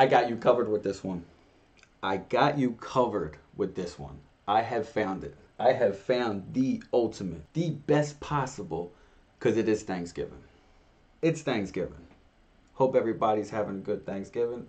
I got you covered with this one. I got you covered with this one. I have found it. I have found the ultimate, the best possible, because it is Thanksgiving. It's Thanksgiving. Hope everybody's having a good Thanksgiving.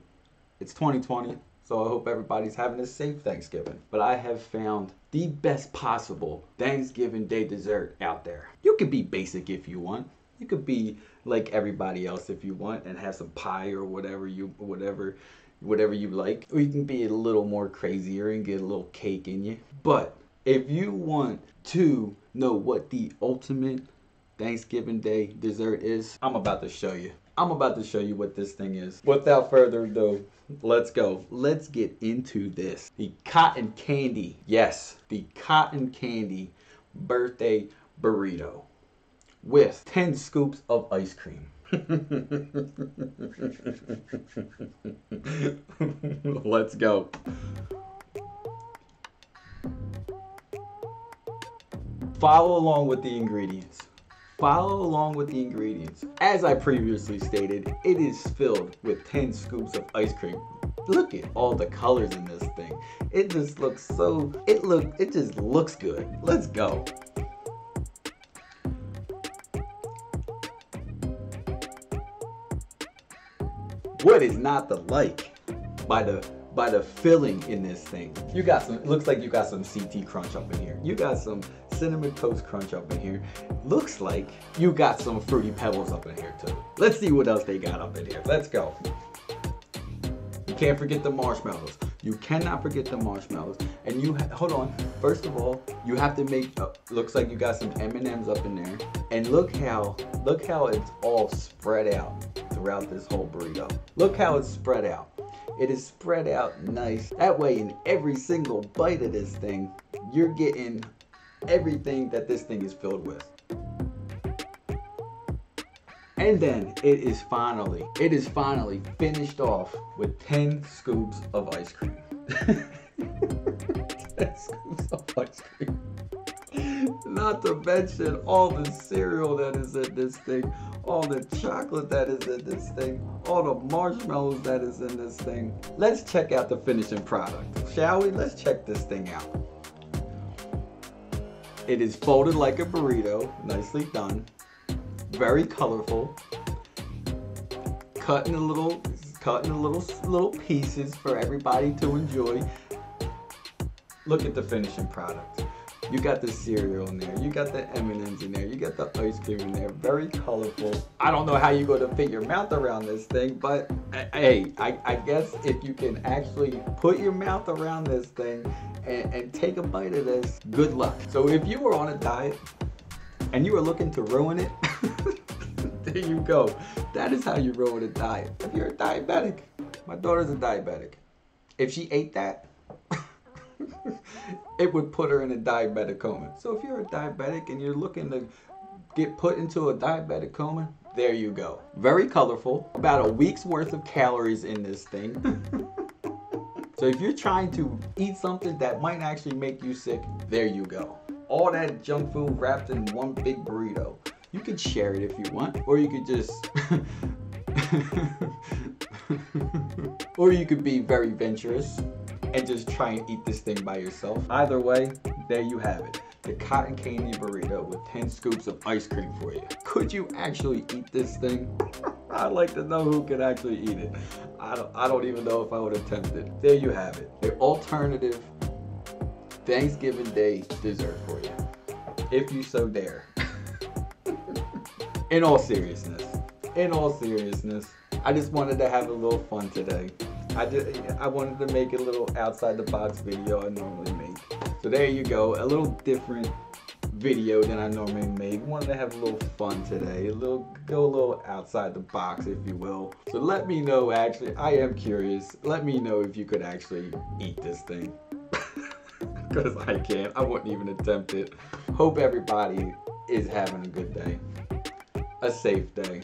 It's 2020, so I hope everybody's having a safe Thanksgiving. But I have found the best possible Thanksgiving Day dessert out there. You can be basic if you want. You could be like everybody else if you want and have some pie or whatever you whatever whatever you like. Or you can be a little more crazier and get a little cake in you. But if you want to know what the ultimate Thanksgiving Day dessert is, I'm about to show you. I'm about to show you what this thing is. Without further ado, let's go. Let's get into this. The cotton candy. Yes, the cotton candy birthday burrito with 10 scoops of ice cream. Let's go. Follow along with the ingredients. Follow along with the ingredients. As I previously stated, it is filled with 10 scoops of ice cream. Look at all the colors in this thing. It just looks so, it look, it just looks good. Let's go. What is not the like by the by the filling in this thing? You got some. Looks like you got some CT crunch up in here. You got some cinnamon toast crunch up in here. Looks like you got some fruity pebbles up in here too. Let's see what else they got up in here. Let's go. You can't forget the marshmallows. You cannot forget the marshmallows. And you hold on. First of all, you have to make. Uh, looks like you got some M and M's up in there. And look how look how it's all spread out throughout this whole burrito. Look how it's spread out. It is spread out nice. That way in every single bite of this thing, you're getting everything that this thing is filled with. And then it is finally, it is finally finished off with 10 scoops of ice cream. 10 scoops of ice cream. Not to mention all the cereal that is in this thing, all the chocolate that is in this thing, all the marshmallows that is in this thing. Let's check out the finishing product, shall we? Let's check this thing out. It is folded like a burrito, nicely done. Very colorful. Cut in a little, cut in a little, little pieces for everybody to enjoy. Look at the finishing product. You got the cereal in there. You got the M&Ms in there. You got the ice cream in there. Very colorful. I don't know how you're going to fit your mouth around this thing, but uh, hey, I, I guess if you can actually put your mouth around this thing and, and take a bite of this, good luck. So if you were on a diet and you were looking to ruin it, there you go. That is how you ruin a diet. If you're a diabetic, my daughter's a diabetic. If she ate that, it would put her in a diabetic coma. So if you're a diabetic and you're looking to get put into a diabetic coma, there you go. Very colorful. About a week's worth of calories in this thing. so if you're trying to eat something that might actually make you sick, there you go. All that junk food wrapped in one big burrito. You could share it if you want, or you could just or you could be very venturous and just try and eat this thing by yourself. Either way, there you have it. The cotton candy burrito with 10 scoops of ice cream for you. Could you actually eat this thing? I'd like to know who could actually eat it. I don't, I don't even know if I would attempt it. There you have it. The alternative Thanksgiving Day dessert for you. If you so dare. in all seriousness, in all seriousness, I just wanted to have a little fun today. I just I wanted to make a little outside the box video I normally make. So there you go, a little different video than I normally make. Wanted to have a little fun today, a little go a little outside the box, if you will. So let me know. Actually, I am curious. Let me know if you could actually eat this thing, because I can't. I wouldn't even attempt it. Hope everybody is having a good day, a safe day.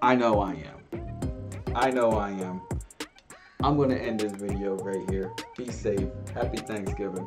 I know I am. I know I am. I'm going to end this video right here. Be safe. Happy Thanksgiving.